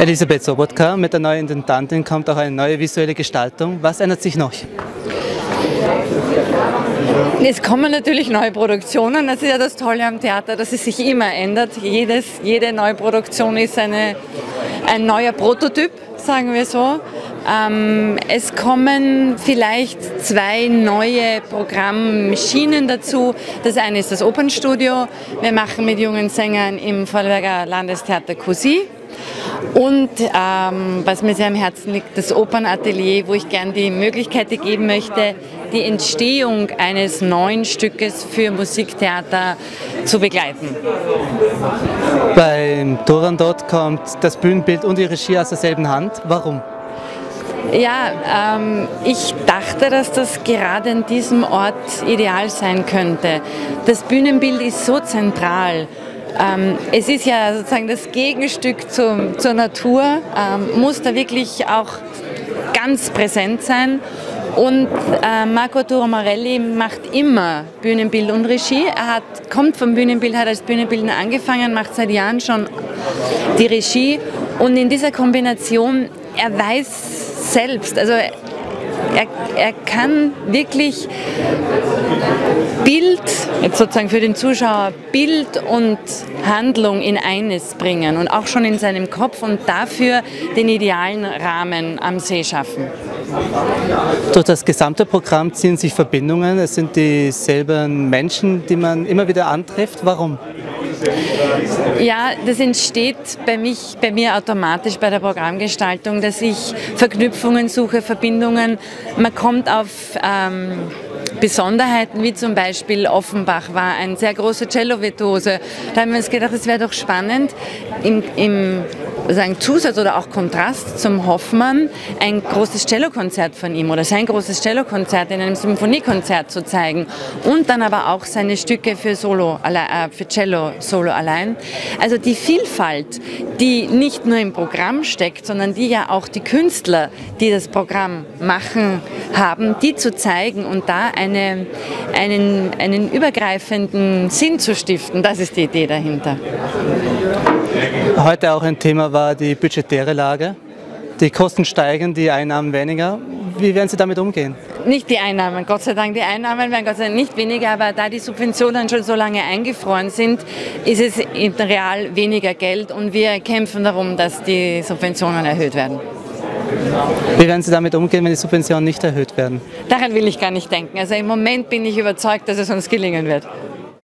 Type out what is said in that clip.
Elisabeth Sobotka, mit der neuen Intendantin kommt auch eine neue visuelle Gestaltung. Was ändert sich noch? Es kommen natürlich neue Produktionen. Das ist ja das Tolle am Theater, dass es sich immer ändert. Jedes, jede neue Produktion ist eine, ein neuer Prototyp, sagen wir so. Ähm, es kommen vielleicht zwei neue Programmschienen dazu. Das eine ist das Opernstudio. Wir machen mit jungen Sängern im Vorarlberger Landestheater Cousy. Und ähm, was mir sehr am Herzen liegt, das Opernatelier, wo ich gern die Möglichkeit geben möchte, die Entstehung eines neuen Stückes für Musiktheater zu begleiten. Beim Turandot kommt das Bühnenbild und die Regie aus derselben Hand. Warum? Ja, ähm, ich dachte, dass das gerade an diesem Ort ideal sein könnte. Das Bühnenbild ist so zentral. Ähm, es ist ja sozusagen das Gegenstück zum, zur Natur, ähm, muss da wirklich auch ganz präsent sein. Und äh, Marco Turo macht immer Bühnenbild und Regie. Er hat, kommt vom Bühnenbild, hat als Bühnenbildner angefangen, macht seit Jahren schon die Regie. Und in dieser Kombination, er weiß selbst, also er, er kann wirklich Bild, jetzt sozusagen für den Zuschauer, Bild und Handlung in eines bringen und auch schon in seinem Kopf und dafür den idealen Rahmen am See schaffen. Durch das gesamte Programm ziehen sich Verbindungen. Es sind dieselben Menschen, die man immer wieder antrifft. Warum? Ja, das entsteht bei, mich, bei mir automatisch bei der Programmgestaltung, dass ich Verknüpfungen suche, Verbindungen. Man kommt auf ähm, Besonderheiten, wie zum Beispiel Offenbach war ein sehr großer Cello-Virtuose. Da haben wir uns gedacht, es wäre doch spannend, im, im sagen, Zusatz oder auch Kontrast zum Hoffmann ein großes Cellokonzert von ihm oder sein großes Cellokonzert in einem Symphoniekonzert zu zeigen und dann aber auch seine Stücke für Solo, äh, für Cello Solo allein. Also die Vielfalt, die nicht nur im Programm steckt, sondern die ja auch die Künstler, die das Programm machen, haben, die zu zeigen und da eine, einen, einen übergreifenden Sinn zu stiften, das ist die Idee dahinter. Heute auch ein Thema war die budgetäre Lage. Die Kosten steigen, die Einnahmen weniger. Wie werden Sie damit umgehen? Nicht die Einnahmen, Gott sei Dank. Die Einnahmen werden Gott sei Dank nicht weniger, aber da die Subventionen schon so lange eingefroren sind, ist es real weniger Geld und wir kämpfen darum, dass die Subventionen erhöht werden. Wie werden Sie damit umgehen, wenn die Subventionen nicht erhöht werden? Daran will ich gar nicht denken. Also im Moment bin ich überzeugt, dass es uns gelingen wird.